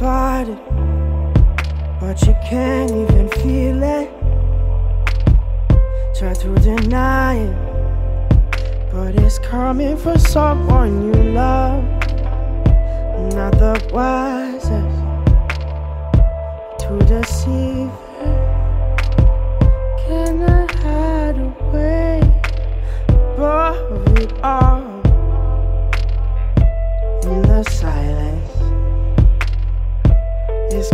it, but you can't even feel it. Try to deny it, but it's coming for someone you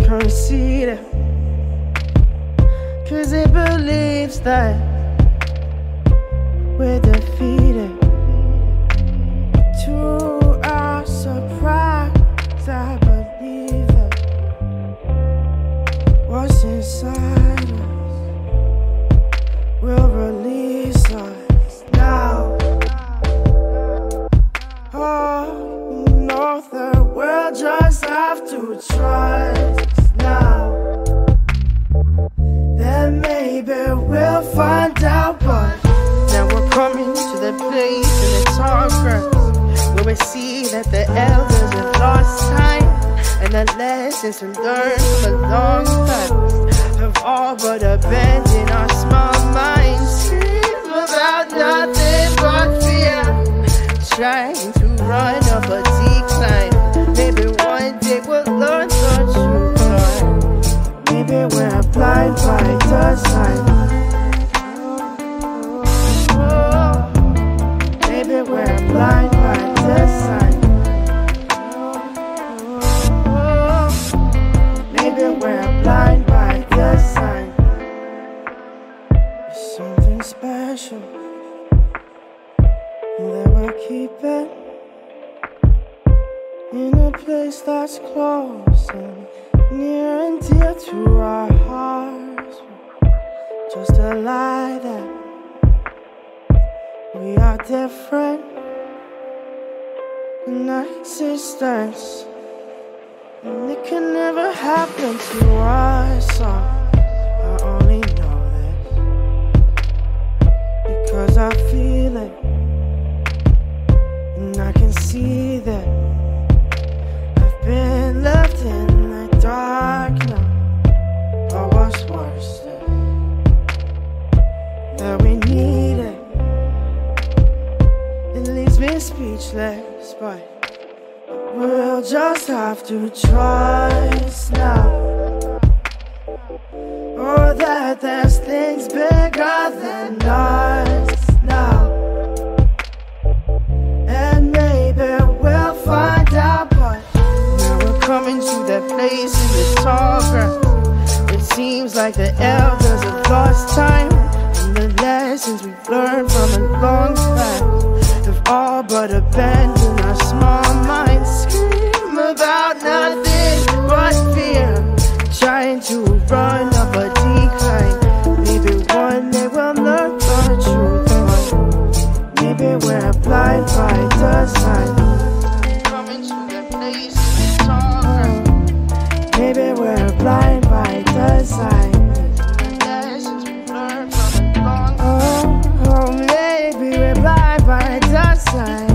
Conceited, cause it believes that we're defeated. To our surprise, I believe that what's inside us will release the in the tall grass we see that the elders have lost time and the lessons to learned from a long past have all but abandoned our small design. Maybe we're blind by design. Something special that we're keeping in a place that's close and near and dear to our hearts. Just a lie that we are different our existence. And it can never happen to us. I only leaves me speechless, but we'll just have to trust now. Or that there's things bigger than us now. And maybe we'll find out, but now we're coming to that place in the grass. It seems like the elders have lost time, and the lessons we've learned from a long all but abandoned our small minds. Scream about nothing but fear, trying to run up a decline. Maybe one day we'll learn the truth. Maybe we're blind by design. Maybe we're blind by design. By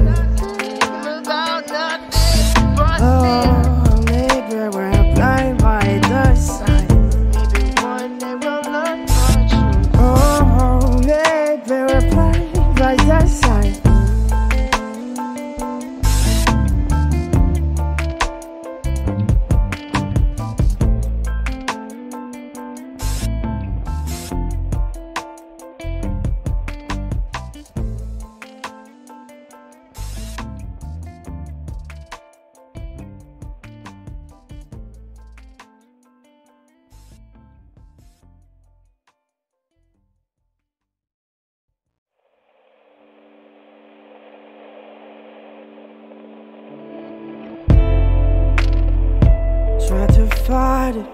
Try to fight it,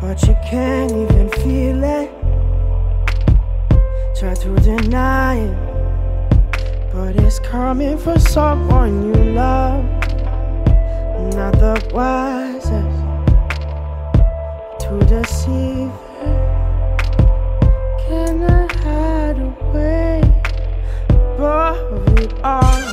but you can't even feel it. Try to deny it, but it's coming from someone you love. Not the wisest to deceive her. Can I hide away above it all?